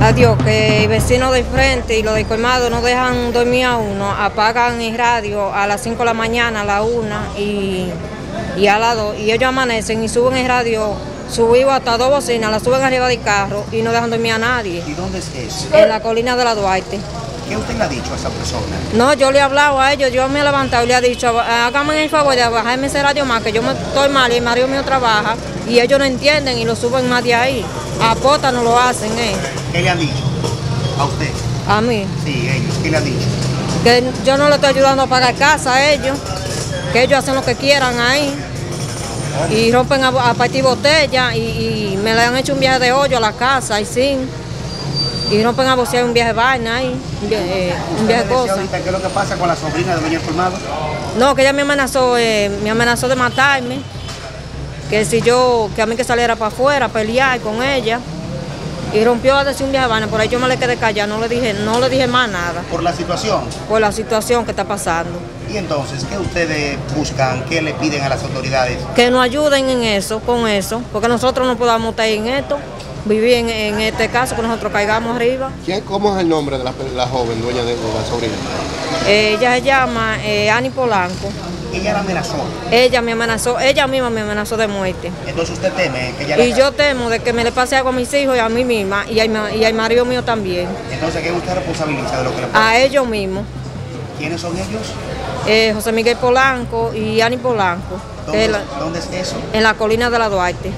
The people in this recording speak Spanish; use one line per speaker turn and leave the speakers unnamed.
Adiós, que el vecino de frente y los de colmado no dejan dormir a uno, apagan el radio a las 5 de la mañana, a la 1 y, y a las 2, y ellos amanecen y suben el radio subido hasta dos bocinas, la suben arriba del carro y no dejan dormir a nadie.
¿Y dónde es eso?
En la colina de la Duarte.
¿Qué usted le ha dicho a esa persona?
No, yo le he hablado a ellos, yo me he levantado y le he dicho, háganme el favor de bajarme ese radio más, que yo me estoy mal y el marido mío trabaja y ellos no entienden y lo suben más de ahí. A pota no lo hacen, eh.
¿Qué le han dicho? ¿A usted?
A mí.
Sí, ellos. ¿Qué le han dicho?
Que yo no le estoy ayudando a pagar casa a ellos, que ellos hacen lo que quieran ahí. Y rompen a, a partir botella y, y me le han hecho un viaje de hoyo a la casa y sin. Y rompen a bocear un viaje de vaina ahí, un viaje, eh, un viaje de
¿Usted decía
cosas.
ahorita qué es lo que pasa con la sobrina de Doña Colmado?
No, que ella me amenazó, eh, me amenazó de matarme. Que si yo, que a mí que saliera para afuera a pelear con ella. Y rompió a decir un viaje de vaina, por ahí yo me le quedé callada, no le dije, no le dije más nada,
Por la situación.
por la situación que está pasando.
Y entonces, ¿qué ustedes buscan? ¿Qué le piden a las autoridades?
Que nos ayuden en eso, con eso, porque nosotros no podamos estar en esto, vivir en, en este caso, que nosotros caigamos arriba.
¿Quién, ¿Cómo es el nombre de la, la joven dueña de, de la sobrina?
Eh, ella se llama eh, Ani Polanco.
Ella la amenazó.
Ella me amenazó, ella misma me amenazó de muerte.
Entonces usted teme que ella
Y yo temo de que me le pase algo a mis hijos y a mí misma y al, y al marido mío también.
Entonces, ¿qué usted responsabiliza de lo que le pasa?
A ellos mismos.
¿Quiénes son ellos?
Eh, José Miguel Polanco y Ani Polanco,
¿Dónde,
la-
¿Dónde es eso?
en la colina de la Duarte.